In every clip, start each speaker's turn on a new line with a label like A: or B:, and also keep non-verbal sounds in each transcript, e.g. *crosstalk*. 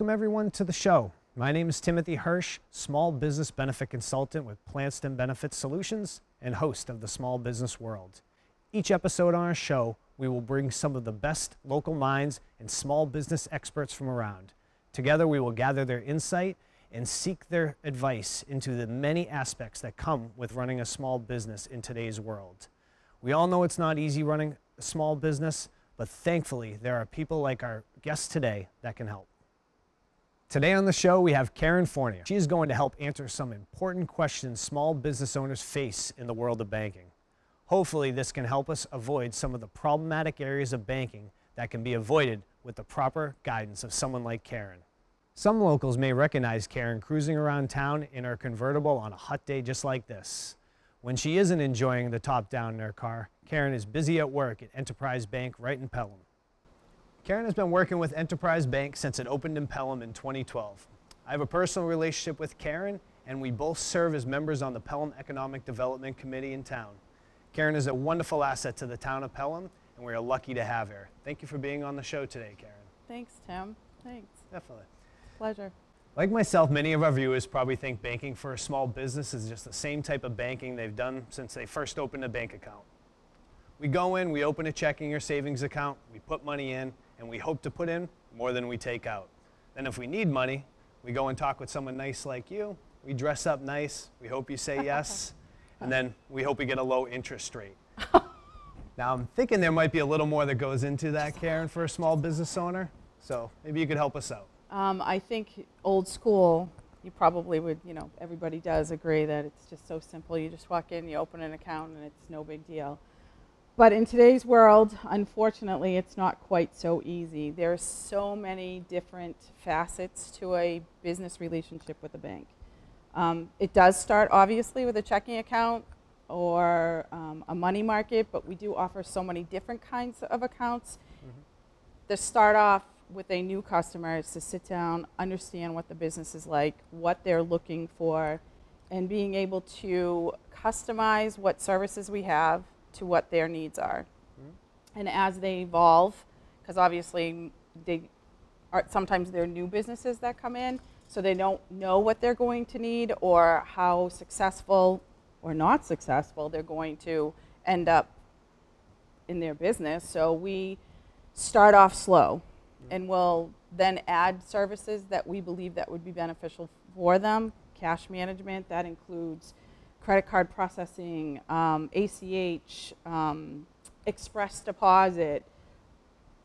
A: Welcome everyone to the show. My name is Timothy Hirsch, Small Business Benefit Consultant with Planstin Benefit Solutions and host of the Small Business World. Each episode on our show, we will bring some of the best local minds and small business experts from around. Together, we will gather their insight and seek their advice into the many aspects that come with running a small business in today's world. We all know it's not easy running a small business, but thankfully, there are people like our guests today that can help. Today on the show, we have Karen Fournier. She is going to help answer some important questions small business owners face in the world of banking. Hopefully, this can help us avoid some of the problematic areas of banking that can be avoided with the proper guidance of someone like Karen. Some locals may recognize Karen cruising around town in her convertible on a hot day just like this. When she isn't enjoying the top down in her car, Karen is busy at work at Enterprise Bank right in Pelham. Karen has been working with Enterprise Bank since it opened in Pelham in 2012. I have a personal relationship with Karen, and we both serve as members on the Pelham Economic Development Committee in town. Karen is a wonderful asset to the town of Pelham, and we are lucky to have her. Thank you for being on the show today, Karen.
B: Thanks, Tim. Thanks.
A: Definitely.
B: Pleasure.
A: Like myself, many of our viewers probably think banking for a small business is just the same type of banking they've done since they first opened a bank account. We go in, we open a checking or savings account, we put money in, and we hope to put in more than we take out. Then if we need money, we go and talk with someone nice like you. We dress up nice. We hope you say *laughs* yes. and then we hope we get a low interest rate. *laughs* now I'm thinking there might be a little more that goes into that, Karen, for a small business owner. So maybe you could help us out.
B: Um, I think old school, you probably would, you know, everybody does agree that it's just so simple. You just walk in, you open an account, and it's no big deal. But in today's world, unfortunately, it's not quite so easy. There are so many different facets to a business relationship with a bank. Um, it does start obviously with a checking account or um, a money market, but we do offer so many different kinds of accounts. Mm-hmm. To start off with a new customer is to sit down, understand what the business is like, what they're looking for, and being able to customize what services we have to what their needs are. Mm-hmm. And as they evolve, because obviously they are sometimes they're new businesses that come in, so they don't know what they're going to need or how successful or not successful they're going to end up in their business. So we start off slow mm-hmm. and we'll then add services that we believe that would be beneficial for them. Cash management, that includes credit card processing, um, ACH, um, express deposit,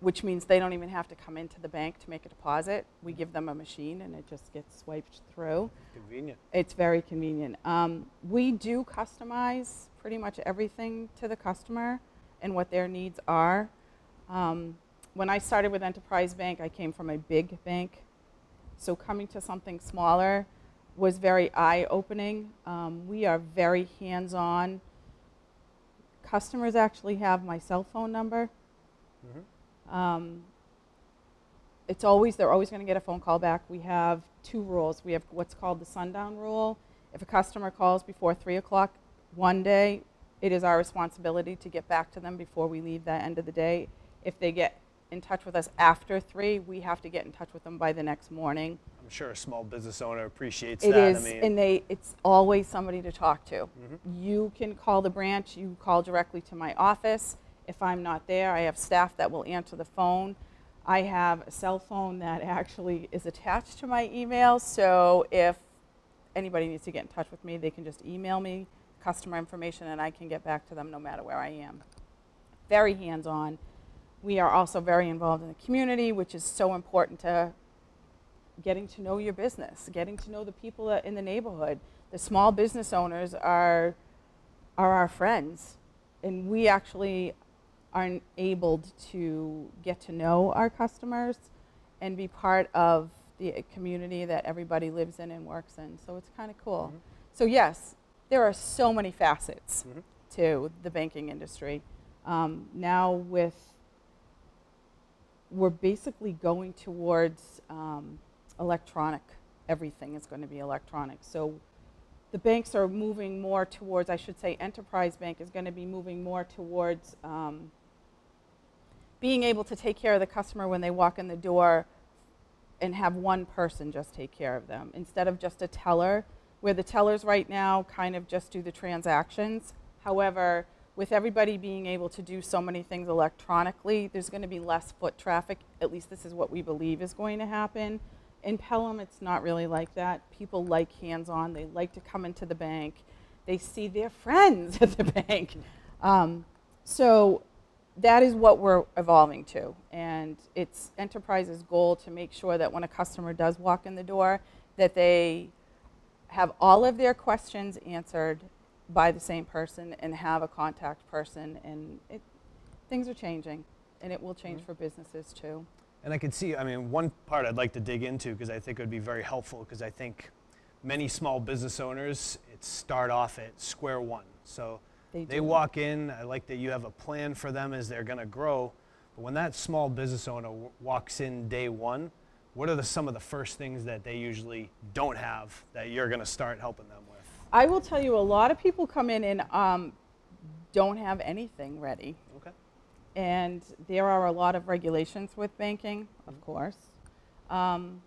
B: which means they don't even have to come into the bank to make a deposit. We give them a machine and it just gets swiped through.
A: Convenient.
B: It's very convenient. Um, we do customize pretty much everything to the customer and what their needs are. Um, when I started with Enterprise Bank, I came from a big bank. So coming to something smaller, was very eye-opening. Um, we are very hands-on. Customers actually have my cell phone number. Mm-hmm. Um, it's always they're always going to get a phone call back. We have two rules. We have what's called the sundown rule. If a customer calls before three o'clock one day, it is our responsibility to get back to them before we leave that end of the day. If they get in touch with us after three, we have to get in touch with them by the next morning.
A: I'm sure a small business owner appreciates
B: It
A: It
B: is, I mean, and they, it's always somebody to talk to. Mm-hmm. You can call the branch, you call directly to my office. If I'm not there, I have staff that will answer the phone. I have a cell phone that *laughs* actually is attached to my email, so if anybody needs to get in touch with me, they can just email me customer information and I can get back to them no matter where I am. Very hands-on. We are also very involved in the community, which is so important to getting to know your business, getting to know the people in the neighborhood. The small business owners are, are our friends, and we actually are enabled to get to know our customers and be part of the community that everybody lives in and works in. So it's kind of cool. Mm-hmm. So yes, there are so many facets mm-hmm. to the banking industry. Um, now with we're basically going towards um, electronic. Everything is going to be electronic. So the banks are moving more towards, I should say, Enterprise Bank is going to be moving more towards um, being able to take care of the customer when they walk in the door and have one person just take care of them instead of just a teller, where the tellers right now kind of just do the transactions. However, with everybody being able to do so many things electronically, there's going to be less foot traffic. At least this is what we believe is going to happen. In Pelham, it's not really like that. People like hands on, they like to come into the bank, they see their friends *laughs* at the bank. Um, so that is what we're evolving to. And it's Enterprise's goal to make sure that when a customer does walk in the door, that they have all of their questions answered by the same person and have a contact person. And it, things are changing, and it will change
A: Mhm.
B: for businesses too.
A: And I can see, I mean, one part I'd like to dig into because I think it would be very helpful because I think many small business owners it start off at square one. So
B: They,
A: they walk in. I like that you have a plan for them as they're going to grow. But when that small business owner w- walks in day one, what are the, some of the first things that they usually don't have that you're going to start helping them with?
B: I will tell you, a lot of people come in and um, don't have anything ready.
A: Okay.
B: And there are a lot of regulations with banking, of course. Um,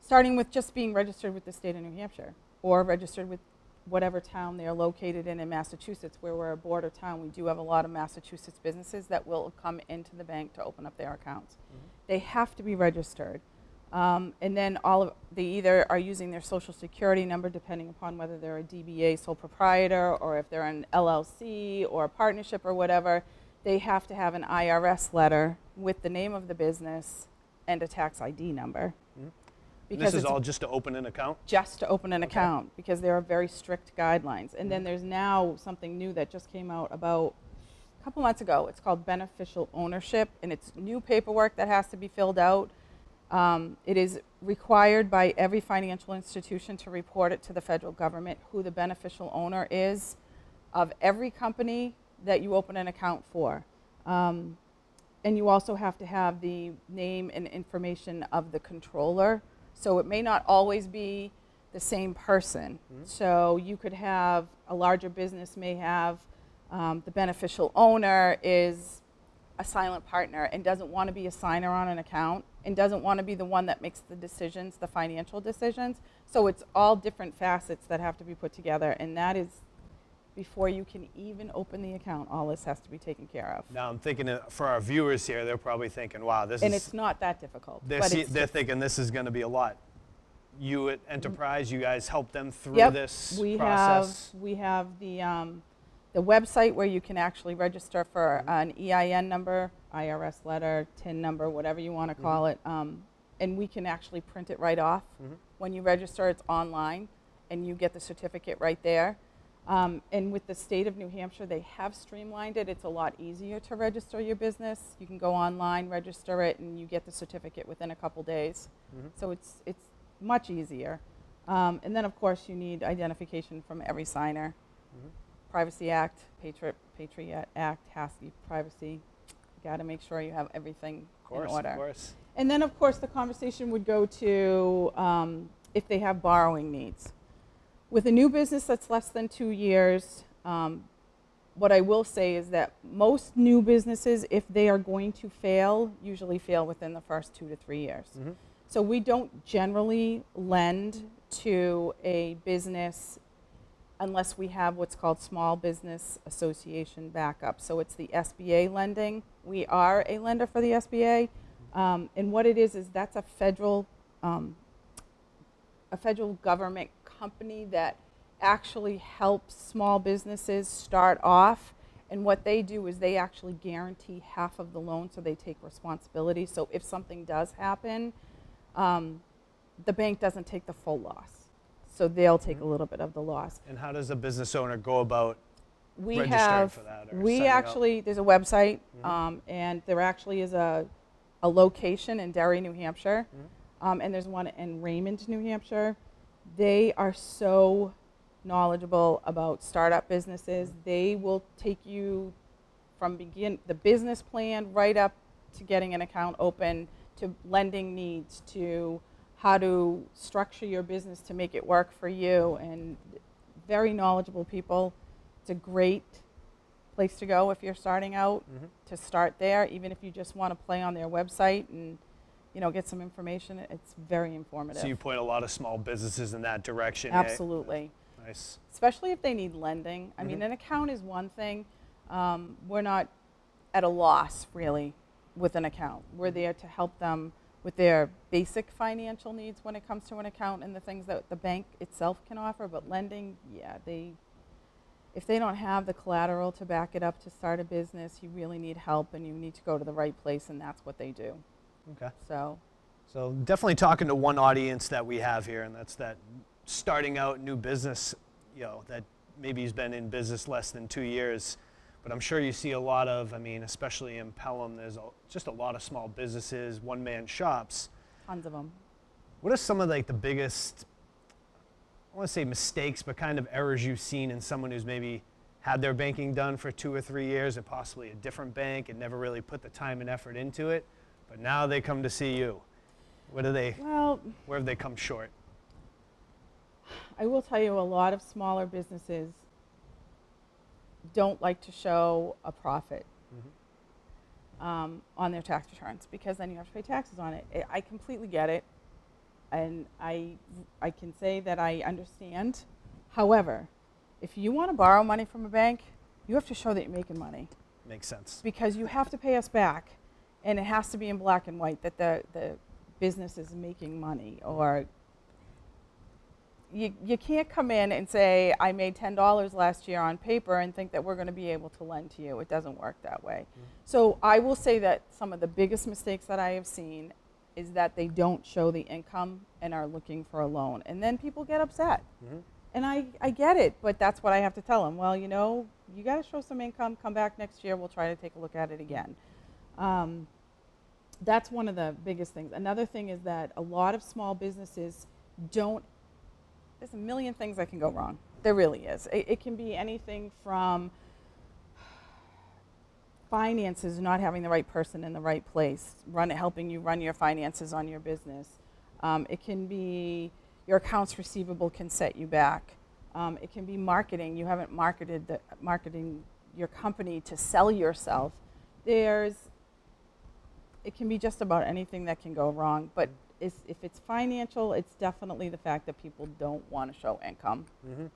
B: starting with just being registered with the state of New Hampshire or registered with whatever town they're located in in Massachusetts, where we're a border town. We do have a lot of Massachusetts businesses that will come into the bank to open up their accounts. They have to be registered. Um, and then all of, they either are using their social security number, depending upon whether they're a DBA sole proprietor or if they're an LLC or a partnership or whatever. They have to have an IRS letter with the name of the business and a tax ID number.
A: Mhm.
B: Because
A: this is all just to open an account?
B: just to open an
A: Okay.
B: account because there are very strict guidelines. And then
A: Mhm.
B: there's now something new that just came out about a couple months ago. It's called beneficial ownership, and it's new paperwork that has to be filled out. Um, it is required by every financial institution to report it to the federal government who the beneficial owner is of every company that you open an account for. Um, and you also have to have the name and information of the controller. So it may not always be the same person.
A: Mhm.
B: So you could have a larger business may have um, the beneficial owner is a silent partner and doesn't want to be a signer on an account and doesn't want to be the one that makes the decisions, the financial decisions. So it's all different facets that have to be put together, and that is before you can even open the account. All this has to be taken care of,
A: Now I'm thinking uh, for our viewers here, they're probably thinking, wow, this
B: and
A: is And
B: it's not that difficult.
A: They're, see, they're thinking this is going to be a lot. You at Enterprise, you guys help them through
B: Yep,
A: this
B: we
A: process.
B: have we have the um, the website where you can actually register for an EIN number, IRS letter, TIN number, whatever you want to call it, um, and we can actually print it right off.
A: Mhm.
B: When you register, it's online, and you get the certificate right there. Um, and with the state of New Hampshire, they have streamlined it. It's a lot easier to register your business. You can go online, register it, and you get the certificate within a couple days.
A: Mhm.
B: So it's it's much easier. Um, and then, of course, you need identification from every signer.
A: Mhm.
B: Privacy Act, Patriot, Patriot Act, HASCI, privacy. You got to make sure you have everything
A: course,
B: in order.
A: of course.
B: And then, of course, the conversation would go to um, if they have borrowing needs. With a new business that's less than two years, um, what I will say is that most new businesses, if they are going to fail, usually fail within the first two to three years.
A: Mhm.
B: So we don't generally lend to a business unless we have what's called Small Business Association backup. So it's the SBA lending. We are a lender for the SBA. Um, and what it is, is that's a federal, um, a federal government company that actually helps small businesses start off. And what they do is they actually guarantee half of the loan, so they take responsibility. So if something does happen, um, the bank doesn't take the full loss. So they'll take a
A: Mhm.
B: little bit of the loss.
A: And how does a business owner go about
B: We
A: registering
B: have,
A: for that?
B: We
A: signing up?
B: actually, there's a website,
A: Mhm.
B: um, and there actually is a, a location in Derry, New Hampshire,
A: Mhm.
B: um, and there's one in Raymond, New Hampshire. They are so knowledgeable about startup businesses. They will take you from begin the business plan right up to getting an account open, to lending needs, to how to structure your business to make it work for you, and very knowledgeable people. It's a great place to go if you're starting out
A: Mhm.
B: to start there, even if you just want to play on their website and you know, get some information. It's very informative.
A: So you point a lot of small businesses in that direction. eh?
B: Absolutely.
A: Nice.
B: especially if they need lending. I mean,
A: Mhm.
B: an account is one thing. Um, we're not at a loss really with an account. We're there to help them with their basic financial needs when it comes to an account and the things that the bank itself can offer. But lending, yeah, they if they don't have the collateral to back it up to start a business, you really need help and you need to go to the right place, and that's what they do.
A: Okay.
B: So
A: So definitely talking to one audience that we have here, and that's that starting out new business, you know, that maybe he's been in business less than two years. But I'm sure you see a lot of, I mean, especially in Pelham, there's a, just a lot of small businesses, one-man shops.
B: tons of them.
A: What are some of like the biggest, I want to say mistakes, but kind of errors you've seen in someone who's maybe had their banking done for two or three years at possibly a different bank and never really put the time and effort into it, but now they come to see you. What do they,
B: Well,
A: where have they come short?
B: I will tell you, a lot of smaller businesses don't like to show a profit um, on their tax returns because then you have to pay taxes on it. I- I completely get it, and I I can say that I understand. However, if you want to borrow money from a bank, you have to show that you're making money
A: Makes sense.
B: because you have to pay us back, and it has to be in black and white that the, the business is making money. Or you, you can't come in and say, I made $10 last year on paper and think that we're going to be able to lend to you. It doesn't work that way. So I will say that some of the biggest mistakes that I have seen is that they don't show the income and are looking for a loan. And then people get upset.
A: Mhm.
B: And I, I get it, but that's what I have to tell them. Well, you know, you got to show some income. Come back next year. We'll try to take a look at it again. Um, that's one of the biggest things. Another thing is that a lot of small businesses don't. There's a million things that can go wrong. There really is. It, it can be anything from finances, not having the right person in the right place, run helping you run your finances on your business. Um, it can be your accounts receivable can set you back. Um, it can be marketing. You haven't marketed the marketing your company to sell yourself. There's it can be just about anything that can go wrong. But it's, if it's financial, it's definitely the fact that people don't want to show income,
A: hmm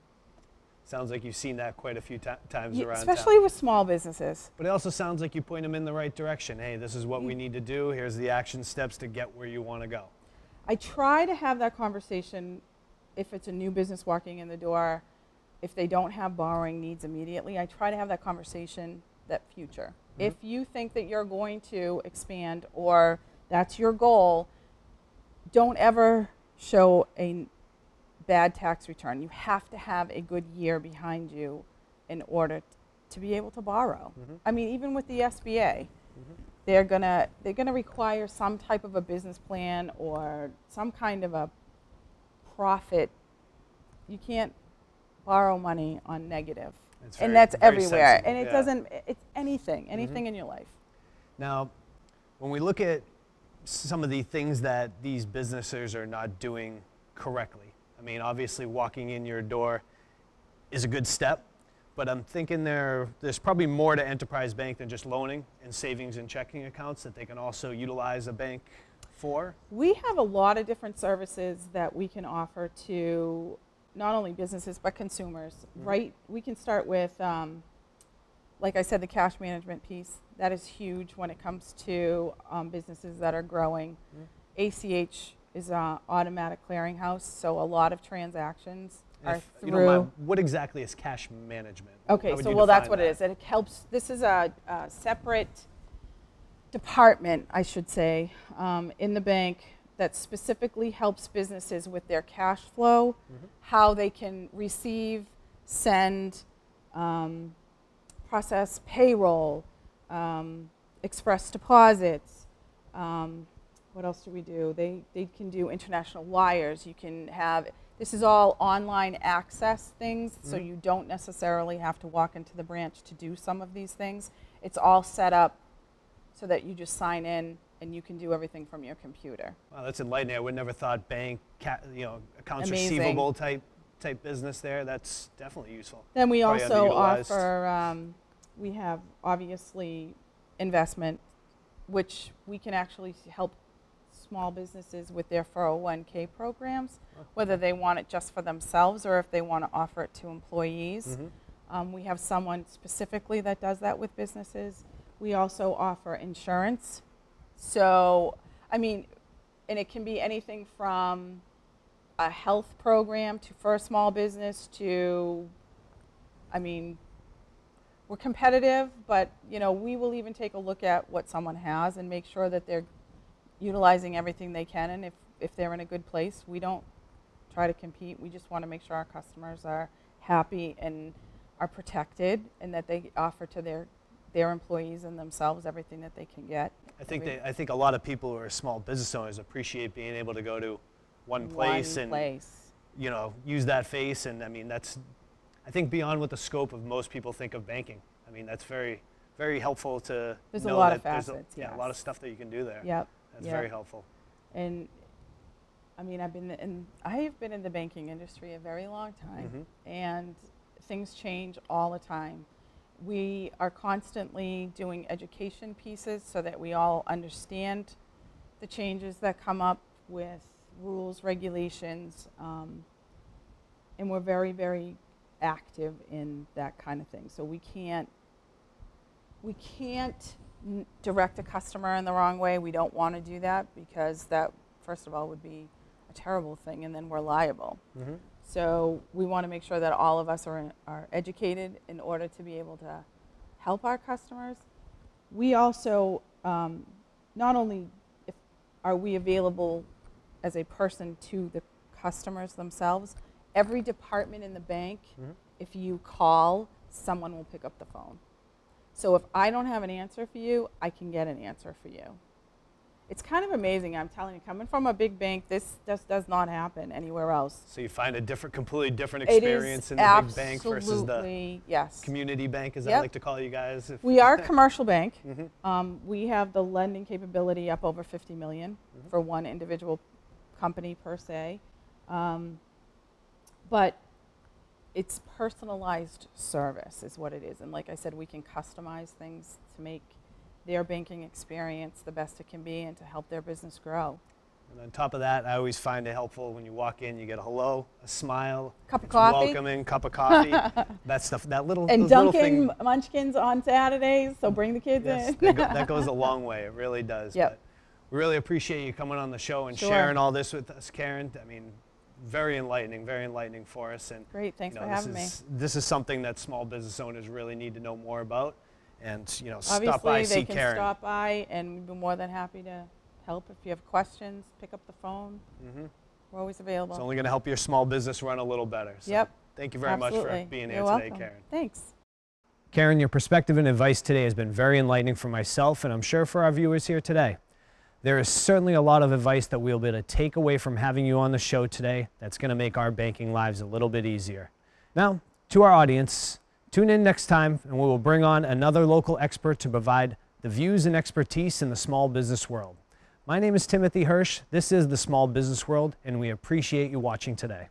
A: Sounds like you've seen that quite a few ti times around
B: especially
A: town.
B: with small businesses.
A: But it also sounds like you point them in the right direction. Hey, this is what we need to do. Here's the action steps to get where you want to go.
B: I try to have that conversation if it's a new business walking in the door, if they don't have borrowing needs immediately. I try to have that conversation that future.
A: Mhm.
B: If you think that you're going to expand or that's your goal, don't ever show a bad tax return. You have to have a good year behind you in order t- to be able to borrow.
A: Mhm.
B: I mean, even with the SBA,
A: Mhm.
B: they're gonna they're gonna require some type of a business plan or some kind of a profit. You can't borrow money on negative,
A: It's
B: and
A: very-
B: that's
A: very
B: everywhere.
A: sensible,
B: And it
A: yeah.
B: doesn't. It's anything, anything in your life.
A: Now, when we look at some of the things that these businesses are not doing correctly, I mean, obviously walking in your door is a good step, but I'm thinking there there's probably more to Enterprise Bank than just loaning and savings and checking accounts that they can also utilize a bank for.
B: We have a lot of different services that we can offer to not only businesses but consumers.
A: Mhm.
B: Right? We can start with, um, like I said, the cash management piece. That is huge when it comes to um, businesses that are growing.
A: Mhm.
B: ACH is an automatic clearinghouse, so a lot of transactions are
A: If
B: through.
A: you what exactly is cash management?
B: Okay, so well, that's what it
A: that?
B: is. It helps. This is a, a separate department, I should say, um, in the bank that specifically helps businesses with their cash flow,
A: Mhm.
B: how they can receive, send, um, process payroll, um, express deposits. Um, what else do we do? They, they can do international wires. You can have, this is all online access things, so
A: Mhm.
B: you don't necessarily have to walk into the branch to do some of these things. It's all set up so that you just sign in and you can do everything from your computer.
A: Wow, that's enlightening. I would never thought bank, you know, accounts
B: Amazing.
A: receivable type type business there. That's definitely useful.
B: Then we
A: Probably
B: also offer, um, we have obviously investment, which we can actually help small businesses with their 401k programs, whether they want it just for themselves or if they want to offer it to employees.
A: Mhm.
B: Um, we have someone specifically that does that with businesses. We also offer insurance. So, I mean, and it can be anything from a health program to for a small business to, I mean, we're competitive, but you know, we will even take a look at what someone has and make sure that they're utilizing everything they can. And if, if they're in a good place, we don't try to compete. We just want to make sure our customers are happy and are protected and that they offer to their, their employees and themselves everything that they can get.
A: I think they, I think a lot of people who are small business owners appreciate being able to go to one place
B: One
A: and
B: place.
A: you know use that face and I mean that's I think beyond what the scope of most people think of banking. I mean that's very very helpful to
B: There's a
A: know
B: lot
A: that
B: of
A: there's
B: facets,
A: A, yeah, a lot of stuff that you can do there.
B: Yep.
A: That's
B: yep.
A: very helpful.
B: And I mean, I've been in, I have been in the banking industry a very long time,
A: Mhm.
B: and things change all the time. We are constantly doing education pieces so that we all understand the changes that come up with rules, regulations, um, and we're very, very active in that kind of thing. So we can't, we can't n- direct a customer in the wrong way. We don't want to do that because that, first of all, would be a terrible thing, and then we're liable.
A: Mm-hmm.
B: So we want to make sure that all of us are, are educated in order to be able to help our customers. We also, um, not only if, are we available as a person to the customers themselves, every department in the bank,
A: Mhm.
B: If you call, someone will pick up the phone. So if I don't have an answer for you, I can get an answer for you. It's kind of amazing, I'm telling you, coming from a big bank, this just does not happen anywhere else.
A: So you find a different, completely different experience in the big bank versus the
B: yes.
A: community bank, as I like to call you guys. If-
B: We are a *laughs* commercial bank.
A: Mhm.
B: Um, we have the lending capability up over 50 million
A: Mhm.
B: for one individual company per se. Um, but it's personalized service is what it is. And like I said, we can customize things to make their banking experience the best it can be and to help their business grow.
A: And on top of that, I always find it helpful when you walk in, you get a hello, a smile,
B: Cup of coffee.
A: welcoming, cup of coffee, *laughs* that stuff, that little,
B: And
A: little
B: Dunkin'
A: thing,
B: Munchkins on Saturdays, so bring the kids
A: yes,
B: in.
A: that, go, that goes *laughs* a long way. It really does.
B: Yep.
A: But we really appreciate you coming on the show and
B: Sure.
A: sharing all this with us, Karen. I mean, very enlightening, very enlightening for us. And
B: Great, thanks
A: you know,
B: for having
A: this
B: me.
A: is, This is something that small business owners really need to know more about. And you know,
B: Obviously,
A: stop by,
B: they can stop by, and we'd be more than happy to help. If you have questions, pick up the phone.
A: hmm
B: We're always available.
A: It's only going to help your small business run a little better. So
B: Yep,
A: Thank you very much for being
B: You're
A: here today,
B: welcome.
A: Karen.
B: Thanks.
A: Karen, your perspective and advice today has been very enlightening for myself and I'm sure for our viewers here today. There is certainly a lot of advice that we'll be able to take away from having you on the show today that's going to make our banking lives a little bit easier. Now, to our audience, tune in next time and we will bring on another local expert to provide the views and expertise in the small business world. My name is Timothy Hirsch. This is the Small Business World, and we appreciate you watching today.